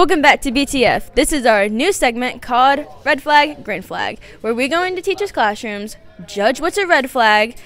Welcome back to BTF. This is our new segment called Red Flag, Green Flag, where we go into teachers' classrooms, judge what's a red flag.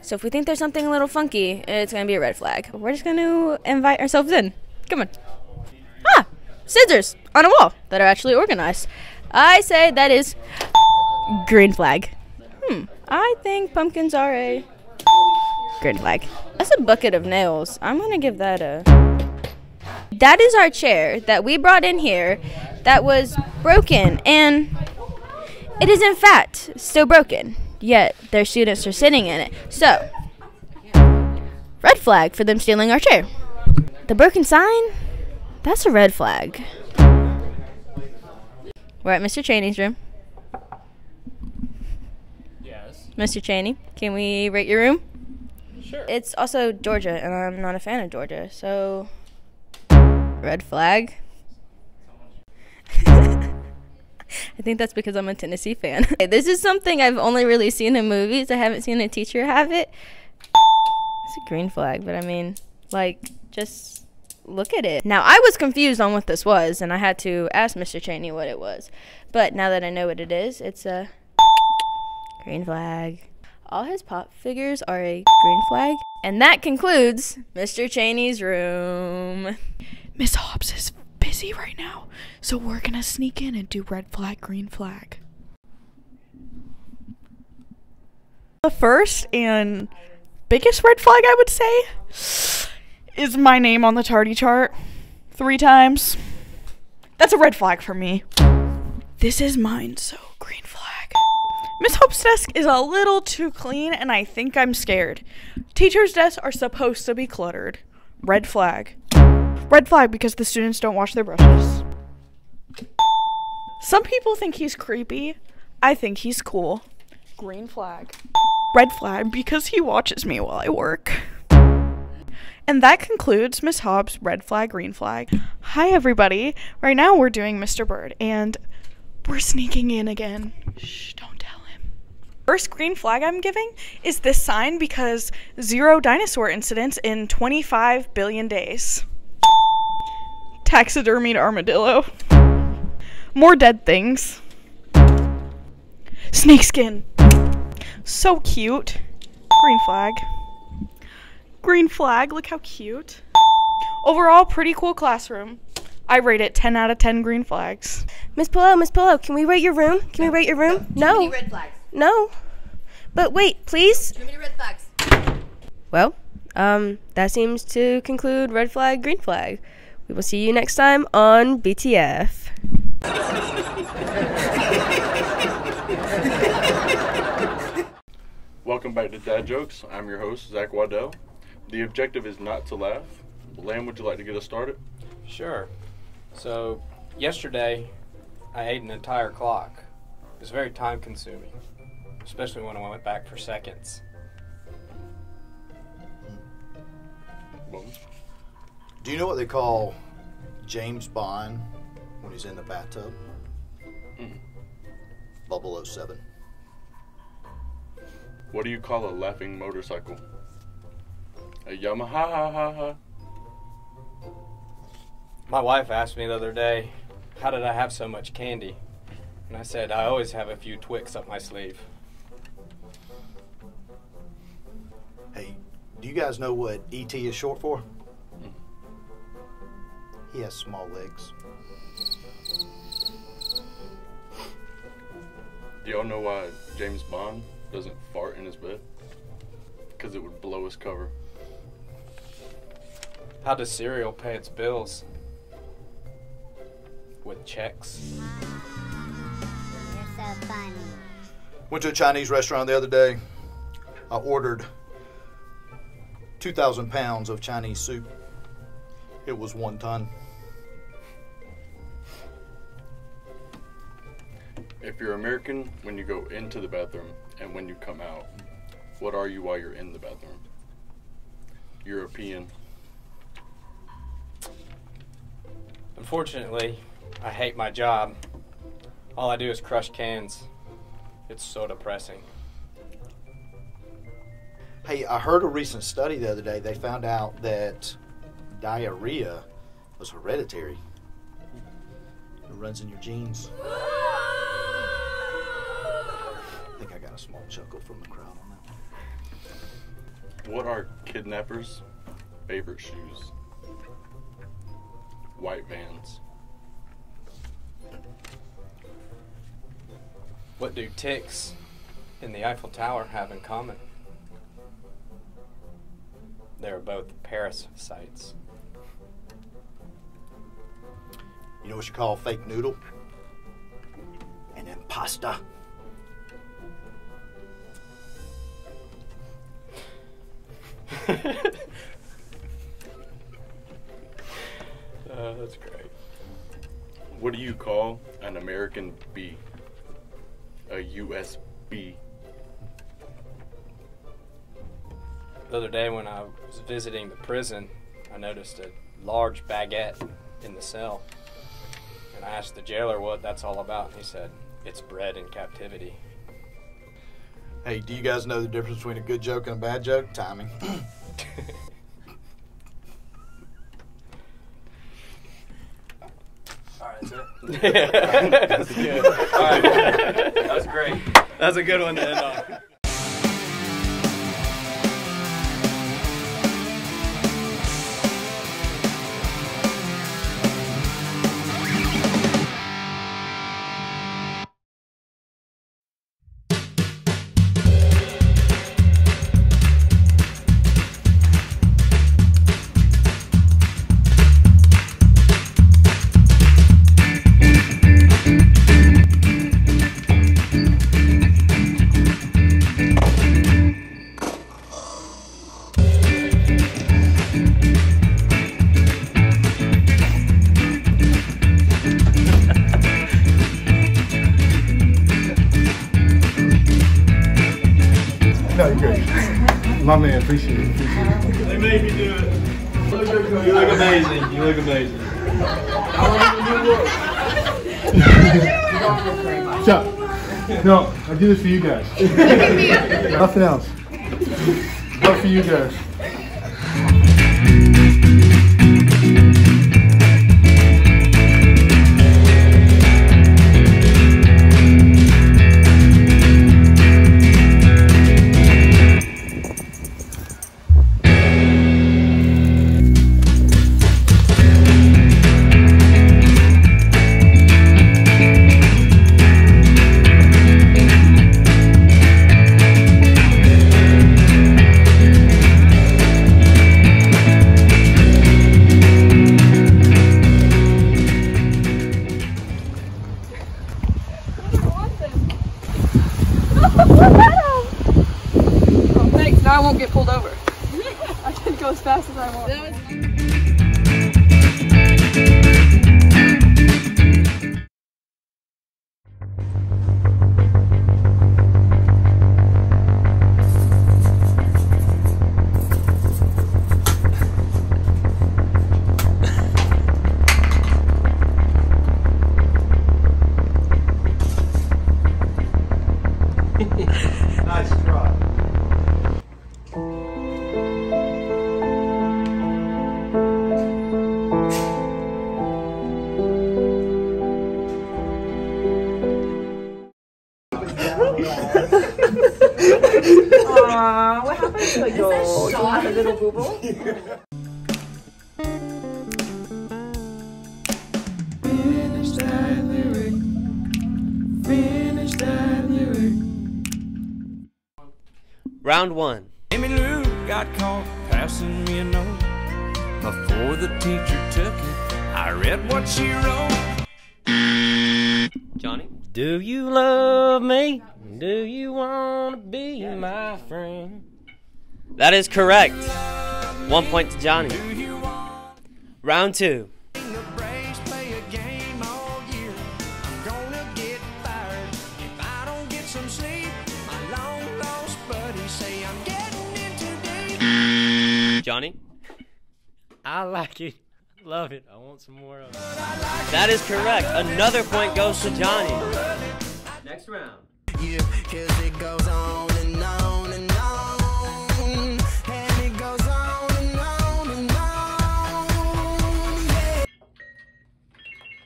So if we think there's something a little funky, it's going to be a red flag. We're just going to invite ourselves in. Come on. Ah, scissors on a wall that are actually organized. I say that is green flag. Hmm, I think pumpkins are a green flag. That's a bucket of nails. I'm going to give that a. That is our chair that we brought in here that was broken and it is in fact still broken. Yet their students are sitting in it. So, red flag for them stealing our chair. The broken sign? That's a red flag. We're at Mr. Cheney's room. Yes. Mr. Cheney, can we rate your room? Sure. It's also Georgia, and I'm not a fan of Georgia, so red flag. I think that's because I'm a Tennessee fan. this is something I've only really seen in movies. I haven't seen a teacher have it. It's a green flag, but I mean, like, just look at it. Now, I was confused on what this was, and I had to ask Mr. Cheney what it was. But now that I know what it is, it's a green flag. All his pop figures are a green flag. And that concludes Mr. Cheney's room. Miss Hobbs is busy right now, so we're gonna sneak in and do red flag, green flag. The first and biggest red flag I would say is my name on the tardy chart three times. That's a red flag for me. This is mine, so green flag. Miss Hobbs' desk is a little too clean, and I think I'm scared. Teachers' desks are supposed to be cluttered. Red flag. Red flag because the students don't wash their brushes. Some people think he's creepy. I think he's cool. Green flag. Red flag because he watches me while I work. And that concludes Miss Hobbs' red flag, green flag. Hi, everybody. Right now we're doing Mr. Bird, and we're sneaking in again. Shh, don't tell him. First green flag I'm giving is this sign because zero dinosaur incidents in 25 billion days. Taxidermied armadillo. More dead things. Snakeskin. So cute. Green flag. Green flag, look how cute. Overall, pretty cool classroom. I rate it 10 out of 10 green flags. Miss Pillow, Miss Pillow, can we rate your room? Can we rate your room? No. red flags. No. But wait, please. Too many red flags. Well, um, that seems to conclude red flag, green flag. We will see you next time on BTF. Welcome back to Dad Jokes. I'm your host, Zach Waddell. The objective is not to laugh. Lamb, would you like to get us started? Sure. So, yesterday, I ate an entire clock. It was very time consuming, especially when I went back for seconds. Bones? Do you know what they call James Bond when he's in the bathtub? Mm. Bubble 07. What do you call a laughing motorcycle? A Yamaha ha ha ha. My wife asked me the other day, how did I have so much candy? And I said, I always have a few Twix up my sleeve. Hey, do you guys know what ET is short for? He has small legs. Do y'all know why James Bond doesn't fart in his bed? Because it would blow his cover. How does cereal pay its bills? With checks. You're so funny. Went to a Chinese restaurant the other day. I ordered 2,000 pounds of Chinese soup. It was one ton. If you're American, when you go into the bathroom and when you come out, what are you while you're in the bathroom? European. Unfortunately, I hate my job. All I do is crush cans. It's so depressing. Hey, I heard a recent study the other day. They found out that diarrhea was hereditary. It runs in your genes. Chuckle from the crowd on that one. What are kidnappers' favorite shoes? White vans. What do ticks in the Eiffel Tower have in common? They're both parasites. You know what you call a fake noodle? An impasta. Uh, that's great. What do you call an American bee? A USB. The other day when I was visiting the prison, I noticed a large baguette in the cell. And I asked the jailer what that's all about. And he said, it's bread in captivity. Hey, do you guys know the difference between a good joke and a bad joke? Timing. that's good. All right. That was great. That's a good one to end on. They made me do it. You look amazing. You look amazing. I want to do Chuck, no, I do this for you guys. Nothing else. But for you guys. Johnny. Do you love me? Do you want to be my friend? That is correct. One point to Johnny. Round two. Braves play a game all year. I'm gonna get fired if I don't get some sleep. My long lost buddies say I'm getting in too deep. Johnny. I like it. Love it. I want some more of it. That is correct. Another point goes to Johnny. Next round. Yeah, cause it goes on and on and on. And it goes on and on and on.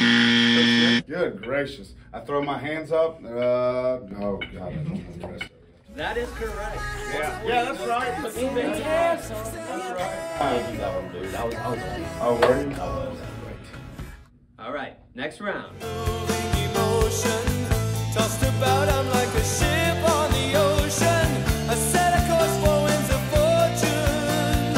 Yeah. Good gracious. I throw my hands up. Uh, no, God, I don't know the rest of it. That is correct. Yeah, yeah, that's right. That's right. Yes. That's right. Oh, you got one, dude. I was, I was on you. Oh, were you? I was. All right, next round. Tossed about, I'm like a ship on the ocean. I set a course for winds of fortune.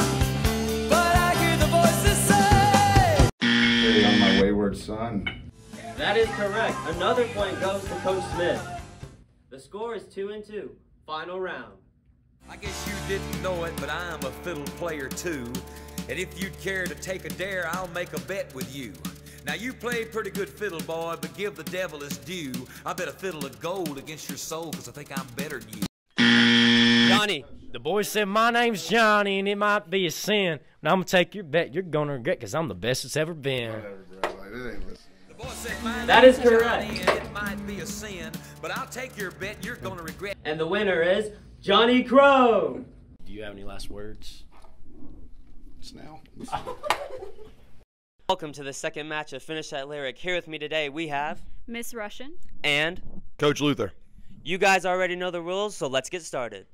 But I hear the voices say, Hey, on my wayward son. That is correct. Another point goes to Coach Smith. The score is two and two. Final round. I guess you didn't know it, but I'm a fiddle player too. And if you'd care to take a dare, I'll make a bet with you. Now you played pretty good fiddle, boy, but give the devil his due. I bet a fiddle of gold against your soul, cause I think I'm better than you. Johnny. The boy said, My name's Johnny, and it might be a sin. But I'm going to take your bet. You're going to regret because I'm the best it's ever been. That is correct. And it might be a sin, but I'll take your bet. You're gonna regret. And the winner is Johnny Crow. Do you have any last words? Snell. Welcome to the second match of Finish That Lyric. Here with me today we have Miss Russian. and Coach Luther. you guys already know the rules, so let's get started.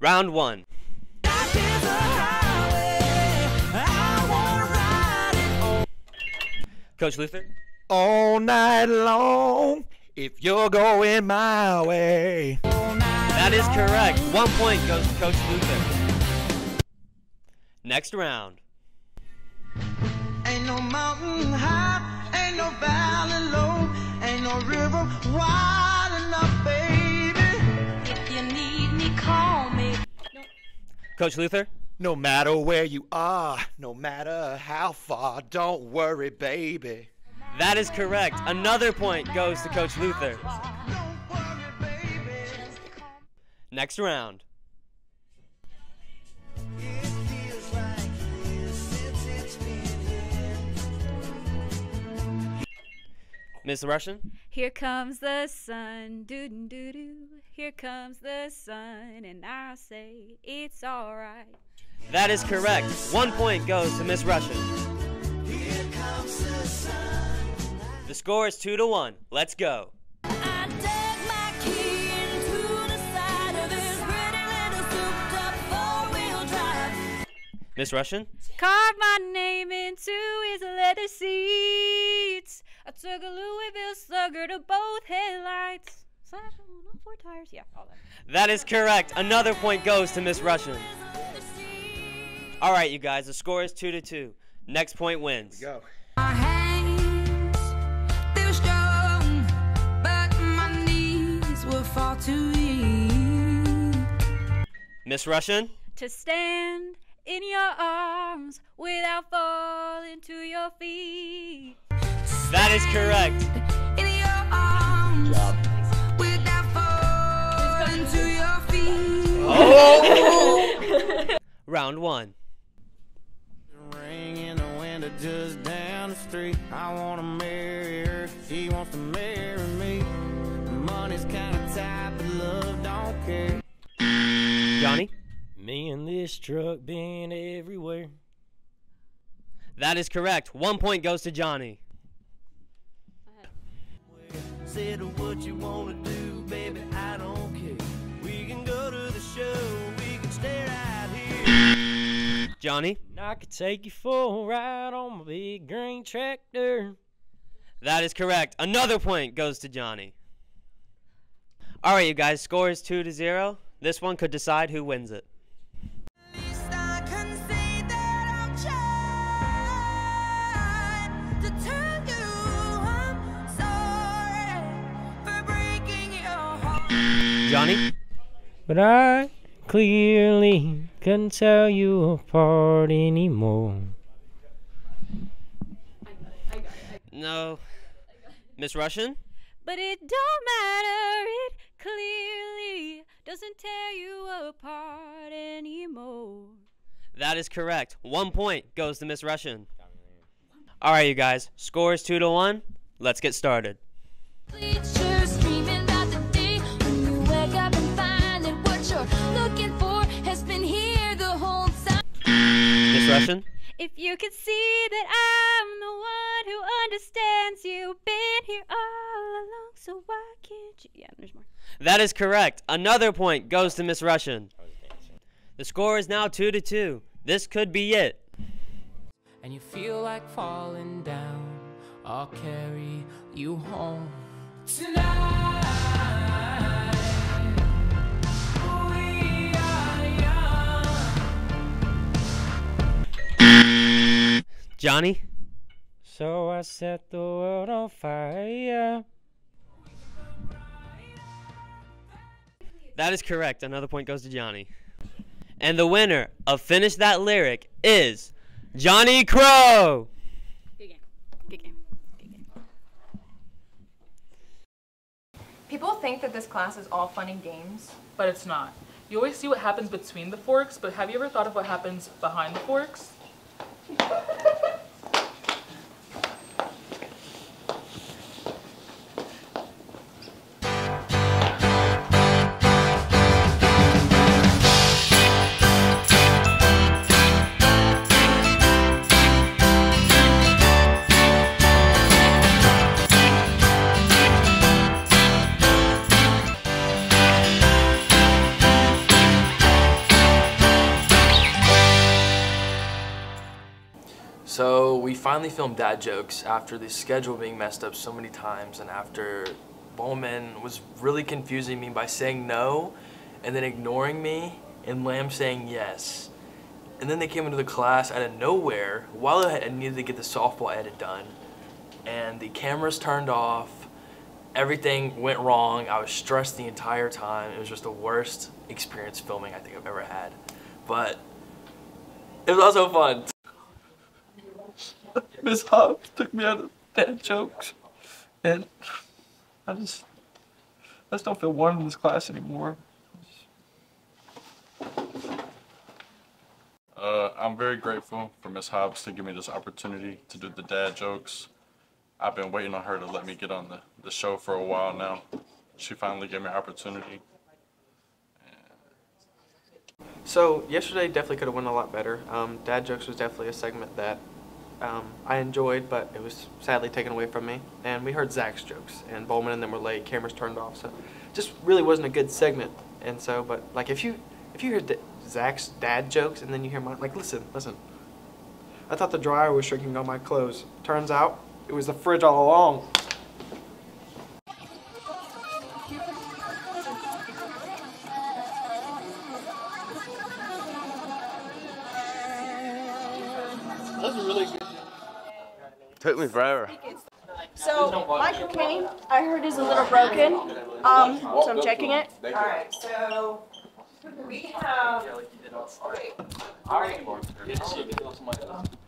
Round one. Coach Luther. All night long, if you're going my way. That is correct. One point goes to Coach Luther. Next round. Ain't no mountain high, ain't no valley low, ain't no river wide enough, baby. If you need me, call me. Coach Luther. No matter where you are, no matter how far, don't worry, baby. That is correct. Another point goes to Coach Luther. Next round. Miss Russian? Here comes the sun, doo doo doo. Here comes the sun, and I say it's alright. That is correct. One point goes to Miss Russian. The score is two to one. Let's go. Miss Russian? Carved my name into his leather seats. I took a Louisville slugger to both headlights. Slash on all four tires. Yeah, all that. That is correct. Another point goes to Miss Russian. All right, you guys. The score is two to two. Next point wins. Go. Far too weak. Miss Russian? To stand in your arms without falling to your feet. That is correct. In your arms, without falling to your feet. Oh! Round one. Ring the window just down the street. I wanna marry her, she wants to marry Me and this truck been everywhere. That is correct. One point goes to Johnny. Said what you wanna do, baby, I don't care. We can go to the show, we can stay right here. Johnny? And I could take you for a ride on my big green tractor. That is correct. Another point goes to Johnny. All right, you guys. Score is two to zero. This one could decide who wins it. Johnny? But I clearly couldn't tell you apart anymore. No. Miss Russian? But it don't matter, it clearly doesn't tear you apart anymore. That is correct. One point goes to Miss Russian. All right, you guys. Score is two to one. Let's get started. Just If you could see that I'm the one one who understands you. Been here all along, so why can't you? Yeah, there's more. That is correct. Another point goes to Miss Russian. The score is now 2 to 2. This could be it. and you feel like falling down, I'll carry you home tonight. Johnny? So I set the world on fire. That is correct. Another point goes to Johnny. And the winner of Finish That Lyric is Johnny Crow. Good game. Good game. Good game. People think that this class is all fun and games. But it's not. You always see what happens between the forks, but have you ever thought of what happens behind the forks? So we finally filmed dad jokes after the schedule being messed up so many times and after Bowman was really confusing me by saying no and then ignoring me and Lamb saying yes. And then they came into the class out of nowhere while I needed to get the softball edit done. And the cameras turned off. Everything went wrong. I was stressed the entire time. It was just the worst experience filming I think I've ever had. But it was also fun. Miss Hobbs took me out of dad jokes, and I just, I just don't feel wanted in this class anymore. Uh, I'm very grateful for Miss Hobbs to give me this opportunity to do the dad jokes. I've been waiting on her to let me get on the, the show for a while now. She finally gave me an opportunity. So yesterday definitely could have went a lot better. Um, Dad jokes was definitely a segment that um, I enjoyed, but it was sadly taken away from me. And we heard Zach's jokes, and Bowman and them were late, cameras turned off, so just really wasn't a good segment. And so, but like if you if you hear D- Zach's dad jokes and then you hear mine, like listen, listen. I thought the dryer was shrinking on my clothes. Turns out it was the fridge all along. Took me forever. So, Michael Kane, I heard is a little broken. Um, so I'm checking it. Alright, so we have.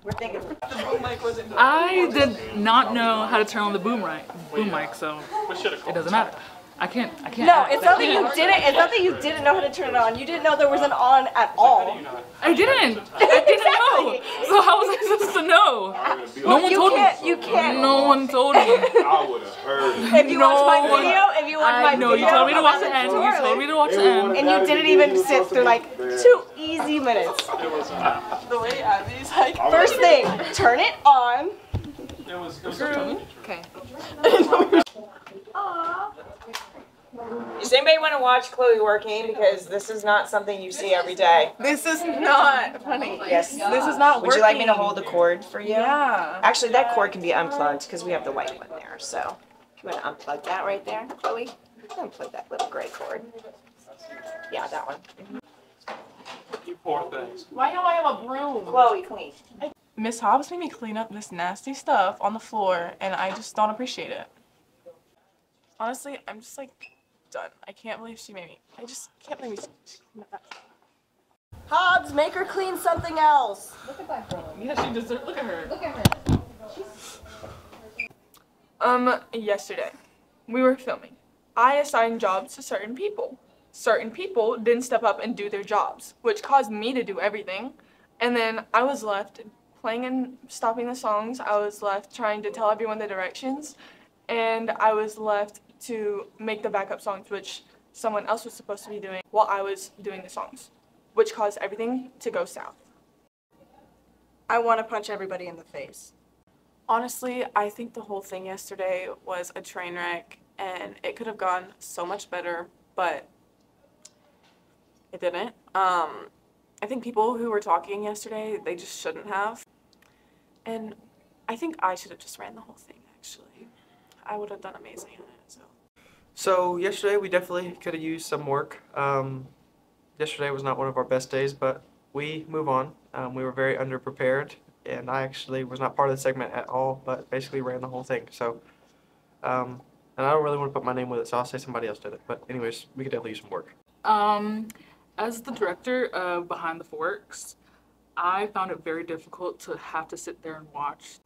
We're thinking. I did not know how to turn on the boom mic, boom mic, so it doesn't matter. I can't. I can't. No, it's not that you didn't. It's not that you didn't know how to turn it on. You didn't know there was an on at all. I didn't. I didn't know. So how was I supposed to know? No one you told can't, me. You can't. No one told me. I would have heard If you No watch my video, if you watch I my know, video, you told me to watch the end. You told me to watch the end. And you didn't even sit through like two easy minutes. The way Abby's like. First thing, turn it on. It was, it was Okay. Does anybody want to watch Chloe working? Because this is not something you see every day. This is not funny. Yes. This is not Would you like me to hold the cord for you? Yeah. Actually, that cord can be unplugged because we have the white one there. So if you want to unplug that right there, Chloe, unplug that little gray cord. Yeah, that one. You poor things. Why do I have a broom? Chloe, clean. Miss Hobbs made me clean up this nasty stuff on the floor, and I just don't appreciate it. Honestly, I'm just like done. I can't believe she made me. I just can't believe she cleaned up that. Hobbs, make her clean something else. Look at that girl. Yeah, she deserves. Look at her. Look at her. Um, yesterday, we were filming. I assigned jobs to certain people. Certain people didn't step up and do their jobs, which caused me to do everything. And then I was left playing and stopping the songs. I was left trying to tell everyone the directions. And I was left to make the backup songs, which someone else was supposed to be doing while I was doing the songs, which caused everything to go south. I want to punch everybody in the face. Honestly, I think the whole thing yesterday was a train wreck and it could have gone so much better, but it didn't. Um, I think people who were talking yesterday, they just shouldn't have. And I think I should have just ran the whole thing, actually. I would have done amazing so. Yesterday we definitely could have used some work. Um, yesterday was not one of our best days, but we move on. Um, we were very underprepared, and I actually was not part of the segment at all, but basically ran the whole thing. So, um, and I don't really want to put my name with it, so I'll say somebody else did it. But anyways, we could definitely use some work. Um, as the director of Behind the Forks, I found it very difficult to have to sit there and watch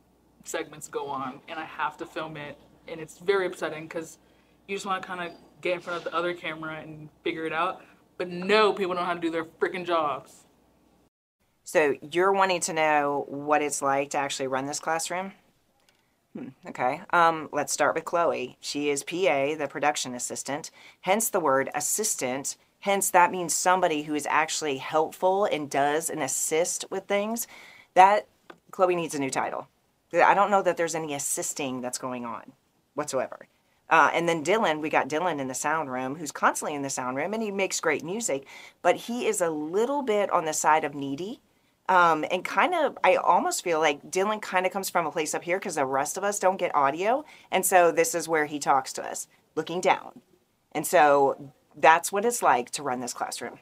segments go on, and I have to film it, and it's very upsetting because you just want to kind of get in front of the other camera and figure it out. But no, people don't know how to do their freaking jobs. So you're wanting to know what it's like to actually run this classroom? Hmm, okay. Um, let's start with Chloe. She is PA, the production assistant, hence the word assistant. Hence, that means somebody who is actually helpful and does and assist with things. That, Chloe needs a new title. I don't know that there's any assisting that's going on whatsoever. Uh, and then Dylan, we got Dylan in the sound room, who's constantly in the sound room, and he makes great music, but he is a little bit on the side of needy. Um, and kind of, I almost feel like Dylan kind of comes from a place up here because the rest of us don't get audio. And so this is where he talks to us, looking down. And so that's what it's like to run this classroom.